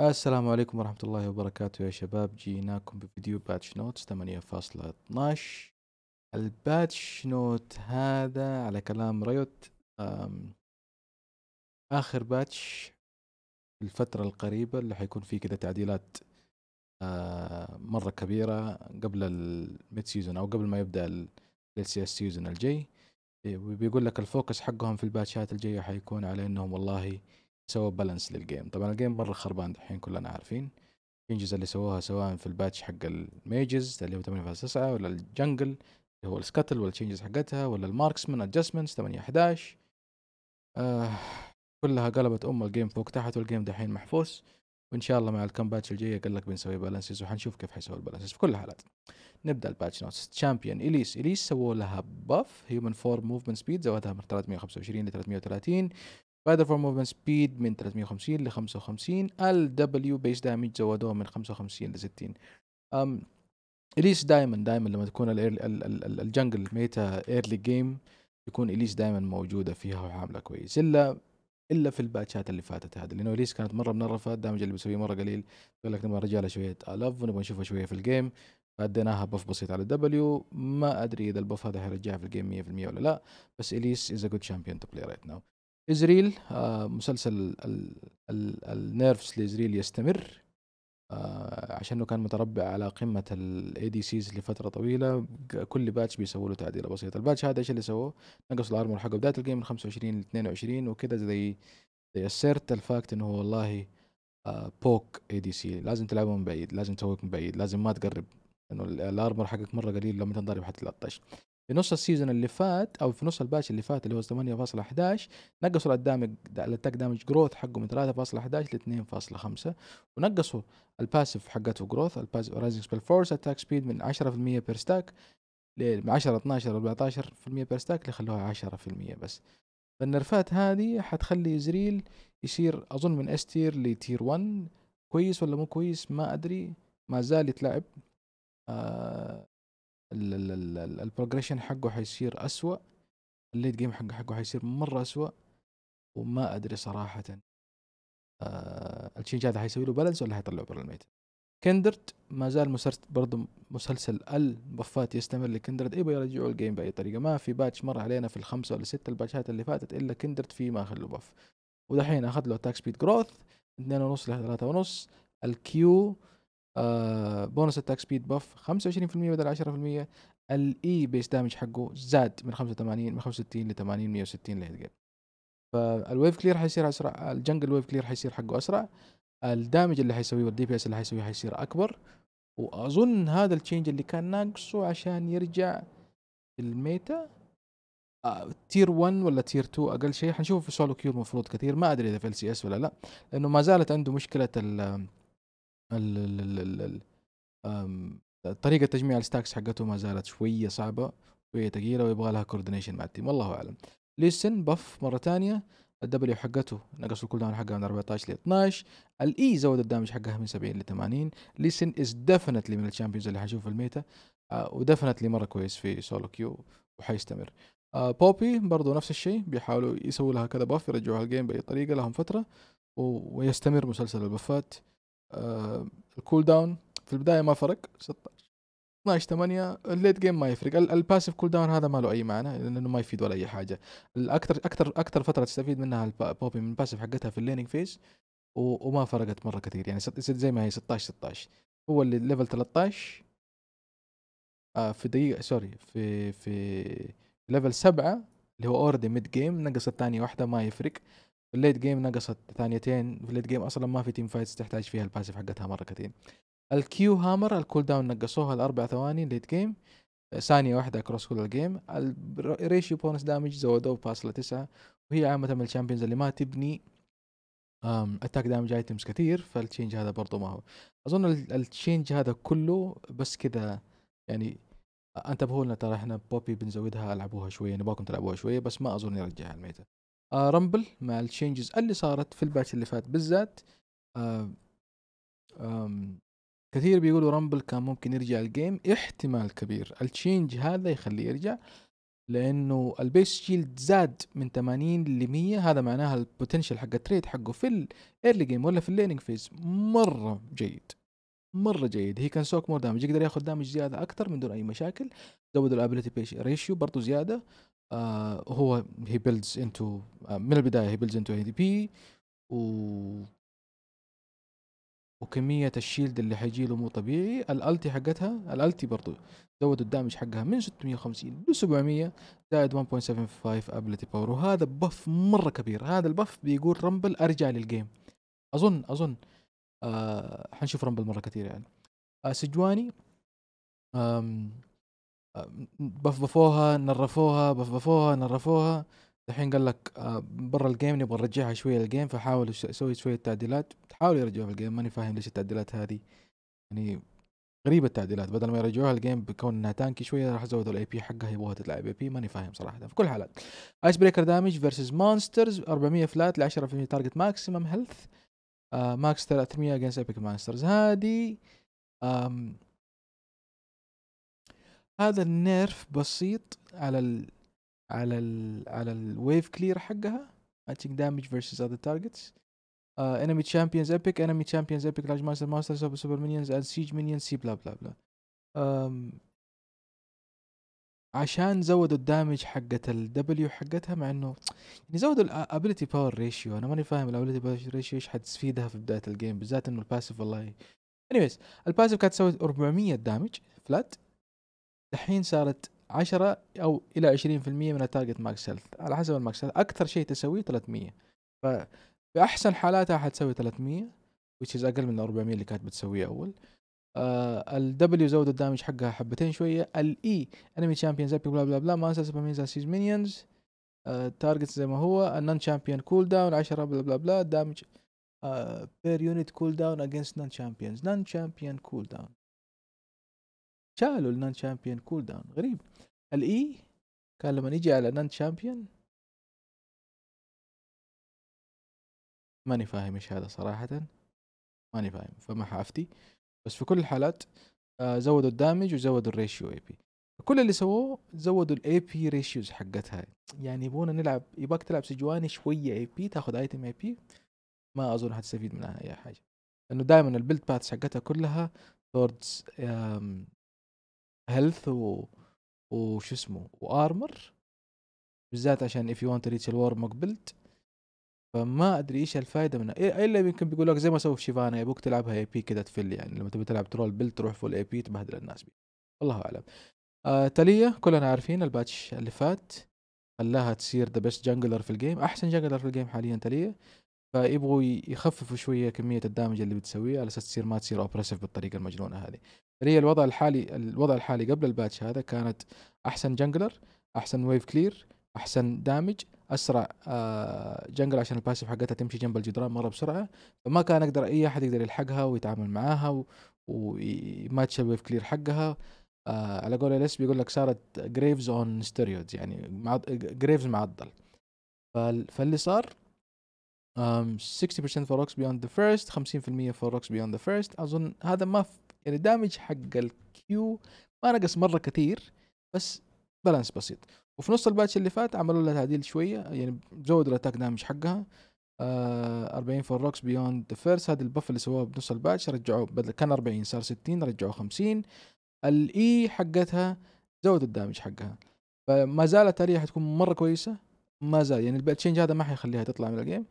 السلام عليكم ورحمة الله وبركاته يا شباب. جيناكم بفيديو patch notes 8.12 ال patch note هذا على كلام ريوت آخر patch الفترة القريبة اللي حيكون فيه كده تعديلات آه، مرة كبيرة قبل ال mid season أو قبل ما يبدأ ال اس season الجاي. إيه، وبيقول لك ال focus حقهم في الباتشات الجاية حيكون على إنهم والله سووا balance لل game طبعا ال game مرة خربان دحين كلنا عارفين. ال changes اللي سووها سواء في ال patch حق ال mages اللي هو 8.9 ولا ال jungle اللي هو ال scuttle ولا حقتها ولا ال marksman adjustments 8 11 آه كلها قلبت أم ال game فوق تحت وال game دحين محفوس وإن شاء الله مع الكم patch الجايه قال لك بنسوي balances وحنشوف كيف حيسوي ال balances في كل الحالات نبدأ ال patch notes champion اليس اليس سووا لها buff human form movement speed زودها من 325 ل 330 spider form movement speed من 350 ل 55 ال W base damage زودوه من 55 ل 60 أم اليس دائما دائما لما تكون ال- ال- ال- ال- ال jungle meta early game يكون اليس دائما موجودة فيها وعاملة كويس. الا إلا في الباتشات اللي فاتت هذه لأنه اليس كانت مرة منرفة ال damage اللي بيسويه مرة قليل. يقول لك نبغى رجاله شوية ال love ونبغى نشوفها شوية في ال game فأديناها buff بسيط على ال W ما أدري إذا ال buff هذا حيرجعها في ال game 100% ولا لا بس اليس is a good champion to play right now إزريل آه مسلسل ال- ال- ال nerfs لإزريل يستمر آه عشانه كان متربع على قمة ال ADCs لفترة طويلة كل patch بيسووا له تعديلة بسيطة. ال patch هذا إيش اللي سووه؟ نقصوا ال armor حقه بدايه ال game من 25 ل 22 وكذا زي زي السيرت ال fact إنه والله poke ADC لازم تلعبه من بعيد لازم تسوي poke من بعيد لازم ما تقرب إنه ال- ال armor حقك مرة قليل لما تنضرب حتلطش في نص ال season اللي فات أو في نص ال patch اللي فات اللي هو 8.11 نقصوا ال damage ال attack damage growth حقه من 3.11 ل 2.5 ونقصوا ال passive حقته growth ال passive rising spell force attack speed من 10% per stack من 10 12 14% per stack اللي خلوها 10% بس. فالنرفات هذه حتخلي زريل يصير أظن من S tier ل tier 1 كويس ولا مو كويس؟ ما أدري. ما زال يتلعب. آه ال progression حقه حيصير اسوء ال late game حقه حقه حيصير مرة اسوء وما أدري صراحة آه ال change هذا حيسوي له balance ولا حيطلعه برا ال meta. كندرت ما زال مسلسل برضه مسلسل البفات يستمر لكندرت. يبغى يرجعوا ال game بأي طريقة. ما في patch مر علينا في الخمسة ولا ستة الباتشات اللي فاتت إلا كندرت في ما له buff ودحين أخذ له attack speed growth 2.5 ل 3.5 ال Q آه bonus attack speed buff 25% بدل 10% ال E base damage حقه زاد من 85 من 65 ل 80 160 ل late game ف ال wave clear حيصير أسرع ال jungle wave clear حيصير حقه أسرع. ال damage اللي حيسويه وال DPS اللي حيسويه حيصير أكبر. وأظن هذا ال change اللي كان ناقصه عشان يرجع ال meta. آه tier 1 ولا tier 2 أقل شيء. حنشوفه في solo queue المفروض كثير. ما أدري إذا في LCS ولا لا. لأنه ما زالت عنده مشكلة ال ال ال ال طريقة تجميع ال stacks حقته ما زالت شوية صعبة شوية ثقيله ويبغى لها coordination مع ال team والله أعلم. ليسن buff مرة ثانية ال W حقته نقصوا ال cooldown حقها من 14 ل 12 ال E زود ال damage حقها من 70 ل 80 ليسن is definitely من ال champions اللي حنشوف في ال meta. آه و definitely مرة كويس في solo queue وحيستمر. آه بوبي برضو نفس الشيء بيحاولوا يسووا لها كذا buff يرجعوها ال game بأي طريقة لهم فترة ويستمر مسلسل ال buffات آه ال cooldown في البداية ما فرق. 16 12 8 ال late game ما يفرق. ال- ال passive cooldown هذا ما له أي معنى لأنه ما يفيد ولا أي حاجة. الاكثر أكثر أكثر فترة تستفيد منها بوبي من ال passive حقتها في ال laning phase وما فرقت مرة كثير. يعني زي ما هي 16 16 هو اللي level 13 آه في دقيقه sorry في في level 7 اللي هو already mid game نقصت ثانية واحدة ما يفرق. في ال late game نقصت ثانيتين. في ال late game أصلا ما في team fights تحتاج فيها ال passive حقتها مرة كثير. ال Q hammer ال cooldown نقصوها لاربع ثواني late game. ثانية واحدة across كل ال game ال ratio bonus damage زودوه بفاصلة تسعة وهي عامة من ال champions اللي ما تبني attack damage items كثير فال change هذا برضو ما هو. أظن ال- ال change هذا كله بس كذا يعني أنتبهوا لنا ترى إحنا بوبي بنزودها ألعبوها شوية نبغاكم تلعبوها شوية بس ما أظن يرجعها ال meta. آه رامبل مع ال changes اللي صارت في ال patch اللي فات بالذات. آه كثير بيقولوا رامبل كان ممكن يرجع ال game احتمال كبير. ال change هذا يخليه يرجع لأنه ال base shield زاد من 80 ل 100 هذا معناها ال potential حق ال trade حقه في ال early game ولا في ال laning phase مرة جيد. مرة جيد. he can soak more damage يقدر ياخذ damage زيادة أكثر من دون أي مشاكل. زودوا ال ability ratio برضه زيادة. آه هو he builds into من البداية he builds into AP و وكمية ال shield اللي حيجي له مو طبيعي. ال ulti حقتها ال ulti برضو زودوا ال damage حقها من 650 ل 700 زائد 1.75 ability power وهذا buff مرة كبير. هذا ال buff بيقول رامبل أرجع لل game أظن أظن آه حنشوف رامبل مرة كثير يعني. آه سجواني آم بفبفوها نرفوها بفبفوها نرفوها. الحين قال لك آه، برا ال game نبغى نرجعها شوية لل game فحاول يسوي شوية تعديلات. تحاول يرجعوها ال game ماني فاهم ليش التعديلات هذه يعني غريبة التعديلات. بدل ما يرجعوها ال game بكون إنها tanky شوية راح زودوا ال AP حقها يبغوها تلعب AP ماني فاهم صراحة. في كل الحالات icebreaker damage versus monsters 400 flat ل 10% target maximum health max 300 against epic monsters هذه هذا ال nerf بسيط على ال على ال على ال wave clear حقها damage versus other targets. uh, enemy champions epic enemy champions epic large monster monsters super super minions and siege minions سي blah blah blah عشان زودوا ال damage حقة ال W حقتها مع إنه يعني زودوا ال ability power ratio أنا ماني فاهم ال ability power ratio إيش حتفيدها في بداية ال game بالذات إنه ال passive والله. anyways ال passive كانت تسوي 400 damage flat الحين صارت 10 أو إلى 20% من ال target max health على حسب ال max health أكثر شيء تسويه 300 ففي أحسن حالاتها حتسوي 300 which is أقل من 400 اللي كانت بتسويه أول. آه الدبليو زودوا الدامج حقها حبتين شوية. الاي انمي تشامبيونز ابيك بلا بلا بلا ما انسى مينز سيز مينيونز تارجت زي ما هو. النون تشامبيون كول داون 10 بلا بلا بلا دامج بير يونت كول داون اجينست نون تشامبيونز نون تشامبيون كول داون شالوا النون تشامبيون كول داون غريب الاي كان لما يجي على نان تشامبيون ماني فاهم إيش هذا صراحة. ماني فاهم. فما حافتي. بس في كل الحالات آه زودوا ال damage وزودوا ال ratio AP كل اللي سووه زودوا ال AP ratios حقتها. يعني يبغونا نلعب يبغاك تلعب سجواني شوية AP تاخذ item AP ما أظن حتستفيد منها أي حاجة. لأنه دائما ال build paths حقتها كلها towards health و وش اسمه و armor بالذات عشان اف يو ونت ريتش الور بيلد فما أدري إيش الفائده منها. إيه، إلا يمكن بيقول لك زي ما سووا في شيفانا يبوك تلعبها اي بي كذا تفل يعني. لما تبي تلعب ترول بيلد تروح فول اي بي تبهدل الناس بي والله أعلم. آه تالية كلنا عارفين الباتش اللي فات. خلاها تصير ذا بيست جانجلر في الجيم أحسن جانجلر في الجيم حاليا تالية. فيبغوا يخففوا شوية كمية الدامج اللي بتسويه على أساس تصير ما تصير اوبريسيف بالطريقة المجنونة هذه. هي الوضع الحالي الوضع الحالي قبل الباتش هذا كانت أحسن jungler أحسن wave clear أحسن damage أسرع آه jungle عشان ال passive حقتها تمشي جنب الجدران مرة بسرعة. فما كان أقدر أي أحد يقدر يلحقها ويتعامل معاها وي match ال wave clear حقها. آه على قول الاس بيقول لك صارت Graves on steroids يعني جريفز معضل. فاللي صار um, 60% for rocks beyond the first 50% for rocks beyond the first. أظن هذا ما يعني ال damage حق ال Q ما نقص مرة كثير بس balance بسيط. وفي نص ال patch اللي فات عملوا لها تعديل شوية يعني زودوا ال attack damage حقها. آه 40 for rocks beyond the first هذا ال buff اللي سووه بنص ال patch رجعوه بدل كان 40 صار 60 رجعوه 50 ال E حقتها زودوا ال damage حقها. فما زالت هذه حتكون مرة كويسة ما زال يعني ال bit change هذا ما حيخليها تطلع من ال game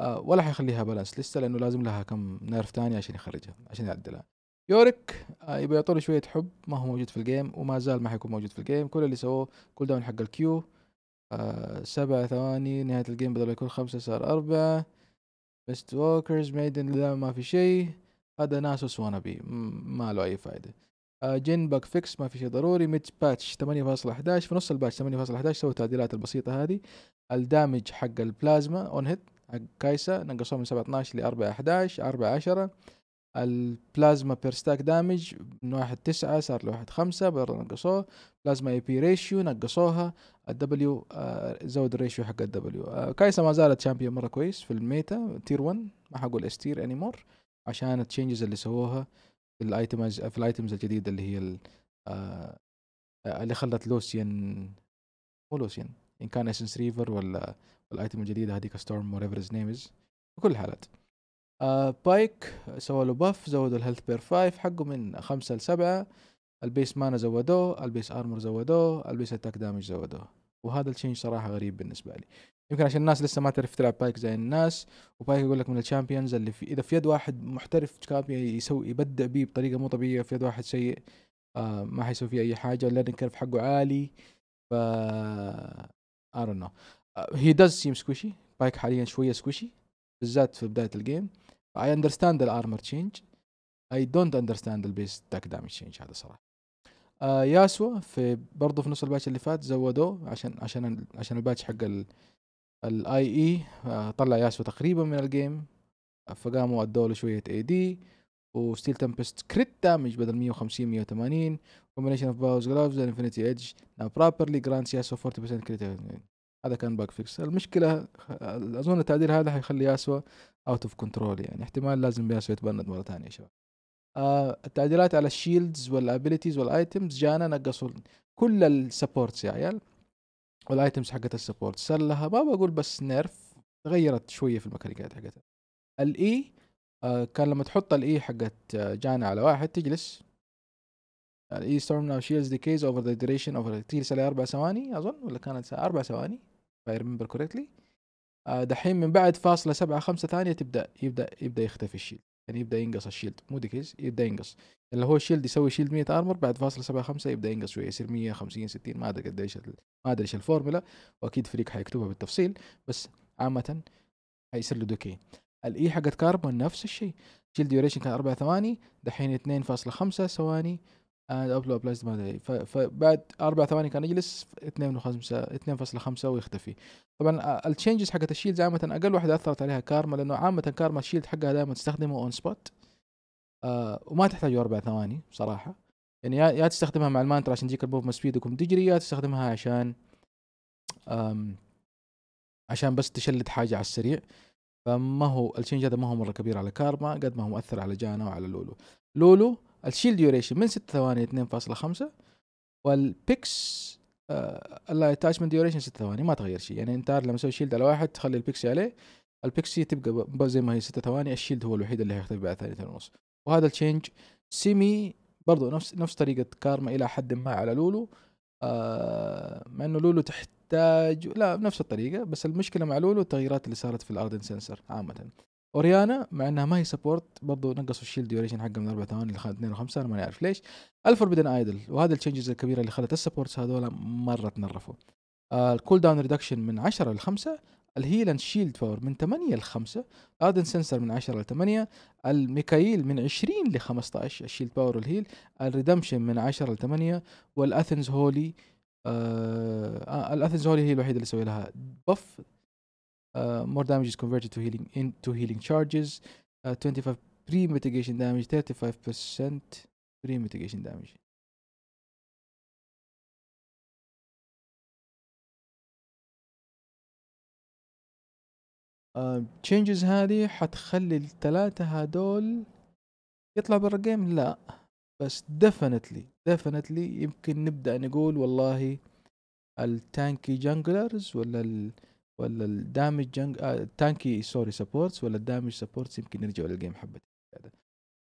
آه ولا حيخليها balance لسه لأنه لازم لها كم nerf ثاني عشان يخرجها عشان يعدلها. يورك آه، يبغى يعطوا شوية حب ما هو موجود في الجيم وما زال ما حيكون موجود في الجيم كل اللي سووه كل داون حق الكيو آه سبع ثواني نهاية الجيم بدل يكون خمسة صار أربعة. بيست ووكرز ميدن ما في شيء. هذا ناسوس وأنا بي ما له أي فائدة آه جن باك فيكس ما في شيء ضروري. ميد باتش 8.11 في نص الباتش 8.11 سووا التعديلات البسيطة هذه. الدامج حق البلازما اون هيت حق كايسا نقصوه من 17 ل 4 11 4 10 البلازما per stack damage من واحد تسعة صار لواحد خمسة برضه نقصوه. بلازما AP ratio نقصوها. ال W آه زود ال ratio حق ال W آه Kai'Sa ما زالت champion مرة كويس في ال meta tier 1 ما حقول S tier anymore عشان ال changes اللي سووها في ال items في ال items الجديدة اللي هي آه اللي خلت Lucian مو Lucian. ان كان Essence Reaver ولا ال item الجديدة هذيك storm whatever its name في كل الحالات. آه Pyke سوى له buff زودوا ال health per 5 حقه من 5 ل 7 ال base mana زودوه ال base armor زودوه ال base attack damage زودوه. وهذا الشيء صراحة غريب بالنسبة لي. يمكن عشان الناس لسه ما تعرف تلعب Pyke زي الناس و Pyke يقول لك من ال champions اللي في إذا في يد واحد محترف champion يسوي يبدع بيه بطريقة مو طبيعية في يد واحد سيء آه ما حيسوي فيه أي حاجة ال learning curve حقه عالي. ف I don't know. He does seem squishy. Pyke حاليا شوية squishy بالذات في بداية ال game I understand ال armor change I don't understand ال base attack damage change هذا صراحة. آه Yasuo في برضه في نص ال patch اللي فات زودوه عشان عشان عشان ال patch حق ال AA آه طلع Yasuo تقريبا من ال game فقاموا ادوا له شوية AD و Steel Tempest crit damage بدل 150 180 combination of brawler's gloves and infinity edge. Now properly grants Yasuo 40% crit هذا كان bug fix المشكلة أظن التعديل هذا حيخلي Yasuo out of control يعني. احتمال لازم Yasuo يتبند مرة ثانية يا شباب. آه التعديلات على ال shields وال abilities وال items Janna نقصوا كل ال supports يا عيال. وال items حقت ال support. صار لها ما بقول بس nerf تغيرت شوية في الميكانيكات حقتها. ال E آه كان لما تحط ال E حقت Janna على واحد تجلس ال eye storm now shield decays over the duration over تجلس عليه أربع ثواني أظن ولا كانت أربع ثواني I remember correctly دحين من بعد فاصلة سبعة خمسة ثانية تبدأ يبدأ يبدأ يختفي ال shield. يعني يبدأ ينقص ال shield. مو decays يبدأ ينقص. اللي هو ال shield يسوي shield 100 armor بعد فاصلة سبعة خمسة يبدأ ينقص شوية يصير 150 60 ما أدري قد إيش ما أدري إيش الفورمولا وأكيد فريق حيكتبها بالتفصيل. بس عامة حيصير له decay ال E حقت كاربون نفس الشيء. shield duration كان أربع ثواني دحين 2.5 ثواني ابلو applies ما ادري فبعد أربع ثواني كان يجلس 2.5 2.5 ويختفي. طبعا ال changes حقت ال shield عامة أقل واحدة أثرت عليها كارما لأنه عامة كارما ال shield حقها دائما تستخدمه on spot آه وما تحتاج أربع ثواني صراحة. يعني يا تستخدمها مع المانترا عشان تجيك ال movement speed وكم تجري يا تستخدمها عشان عشان بس ت shield حاجة على السريع. فما هو ال change هذا ما هو مرة كبير على كارما قد ما هو مؤثر على Janna وعلى Lulu. Lulu ال shield duration من 6 ثواني 2.5 وال Pix آه ال attachment duration 6 ثواني ما تغير شيء. يعني انت لما تسوي shield على واحد تخلي البيكسي عليه البيكسي تبقى زي ما هي 6 ثواني ال shield هو الوحيد اللي هيختفي بعد ثانيتين ونص. وهذا ال change semi برضو نفس نفس طريقة كارما إلى حد ما على Lulu. آه مع إنه Lulu تحتاج لا بنفس الطريقة بس المشكلة مع Lulu التغييرات اللي صارت في ال Ardent Censer عامة. Orianna مع إنها ما هي support برضو نقصوا ال shield duration حقه من 4 ثواني ل 2 و5 أنا ما أعرف ليش. ال Forbidden Idol وهذا ال changes الكبيرة اللي خلت ال supports هذول مرة تنرفوا. ال cool down reduction من 10 ل 5 ال heal and shield power من 8 ل 5 Ardent Censer من 10 ل 8 ال Mikael من 20 ل 15 ال shield power وال heal ال Redemption من 10 ل 8 وال Athene's Unholy آه ال Athene's Unholy هي الوحيدة اللي سوي لها buff uh, more damage is converted to healing into healing charges uh, 25 pre mitigation damage 35% pre mitigation damage. changes uh, هذه حتخلي الثلاثة هذول يطلع برا ال game لا. بس definitely definitely يمكن نبدأ نقول والله ال tanky junglers ولا ال ولا ال damage jung آه tanky sorry supports ولا ال damage supports يمكن يرجعوا لل game حبه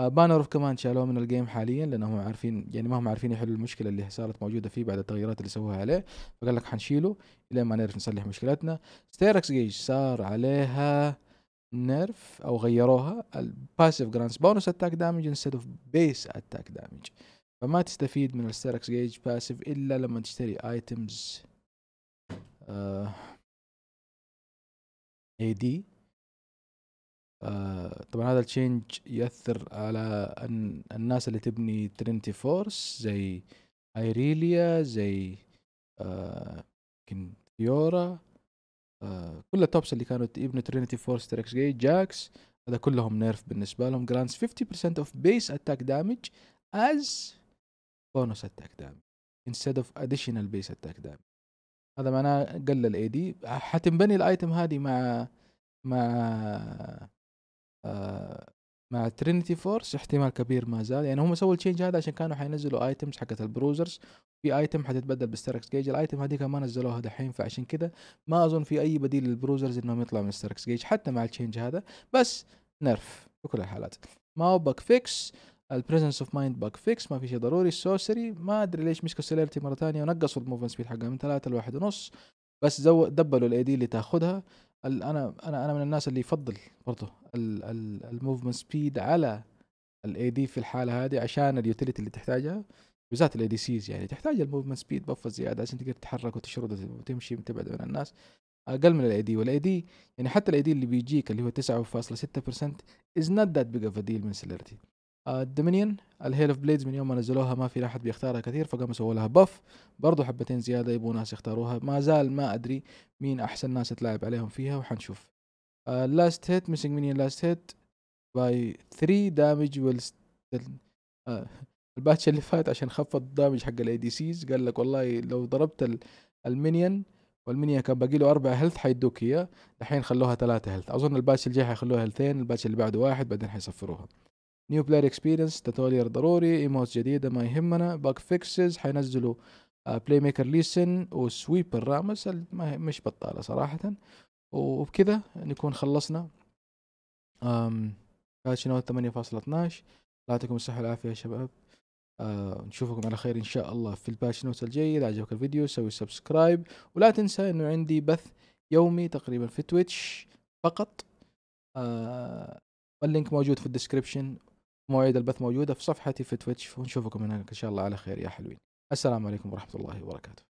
آه Banner of Command شالوه من ال game حاليا لانهم عارفين يعني ما هم عارفين يحلوا المشكلة اللي صارت موجودة فيه بعد التغييرات اللي سووها عليه. فقال لك حنشيله إلين ما نعرف نصلح مشكلتنا. Sterak's Gage صار عليها nerf أو غيروها ال passive grants bonus attack damage instead of base attack damage فما تستفيد من ال Sterak's Gage passive إلا لما تشتري items آه AD آه طبعا هذا ال change ياثر على الناس اللي تبني Trinity Force زي Irelia زي آه Fiora آه كل ال tops اللي كانوا يبنوا Trinity Force Sterak's زي Jax هذا كلهم nerf بالنسبة لهم. grants 50% of base attack damage as bonus attack damage instead of additional base attack damage. هذا معناه قلل AD حتنبني ال item هذه مع مع مع Trinity Force احتمال كبير ما زال. يعني هم سووا ال change هذا عشان كانوا حينزلوا items حقت ال bruisers. في item حتتبدل بال Sterak's Gage ال item هذيك ما نزلوها دحين فعشان كذا ما أظن في أي بديل لل bruisers إنهم يطلعوا من Sterak's Gage حتى مع ال change هذا. بس nerf في كل الحالات. ما هو bug fix ال Presence of Mind bug fix ما في شيء ضروري. ال Sorcery ما أدري ليش مسكوا ال Celerity مرة ثانية ونقصوا ال movement speed حقها من ثلاثة لواحد ونص. بس دبلوا ال AD اللي تاخذها أنا أنا أنا من الناس اللي يفضل برضه ال movement speed على ال AD في الحالة هذه عشان ال utility اللي تحتاجها بالذات ال ADCs يعني تحتاج ال movement speed buff ه زيادة عشان تقدر تتحرك وتشرد وتمشي وتبعد من الناس أقل من ال AD وال AD يعني حتى ال AD اللي بيجيك اللي هو 9.6% is not that big of deal من Celerity ال Domination ال Hail of Blades من يوم ما نزلوها ما في أحد بيختارها كثير فقاموا سووا لها buff برضه حبتين زيادة يبغوا ناس يختاروها. ما زال ما أدري مين أحسن ناس تلعب عليهم فيها وحنشوف. last hit missing minion last hit by 3 damage well ال patch اللي فات عشان خفض ال damage حق ال ADCs قال لك والله لو ضربت ال minion وال minion كان باقي له أربع health حيدوك إياه الحين خلوها ثلاثة health أظن ال patch الجاي حيخلوها health ين ال patch اللي بعده واحد بعدين حيصفروها. new player experience tutorial ضروري emote جديدة ما يهمنا bug fixes حينزلوا Playmaker Lee Sin و Sweeper Rammus مش بطالة صراحة. وبكذا نكون خلصنا. patch note 8.12 يعطيكم الصحة والعافية يا شباب. آه نشوفكم على خير إن شاء الله في ال patch note الجاي. إذا عجبك الفيديو سوي subscribe ولا تنسى إنه عندي بث يومي تقريبا في Twitch فقط. آه ال link موجود في ال description مواعيد البث موجودة في صفحتي في Twitch ونشوفكم هناك إن شاء الله على خير يا حلوين. السلام عليكم ورحمة الله وبركاته.